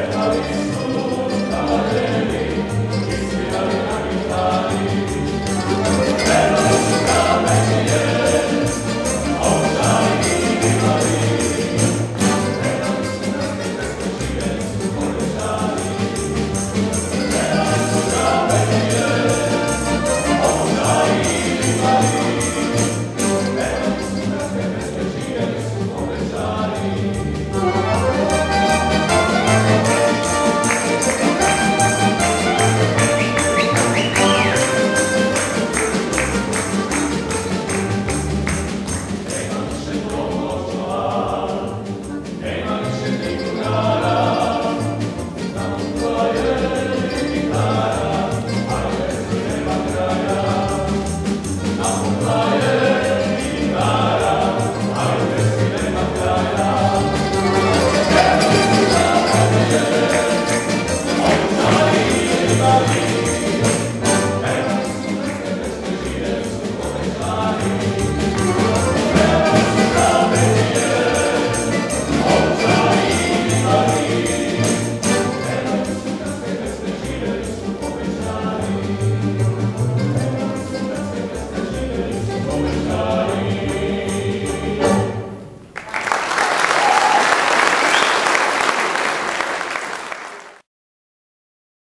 Amen.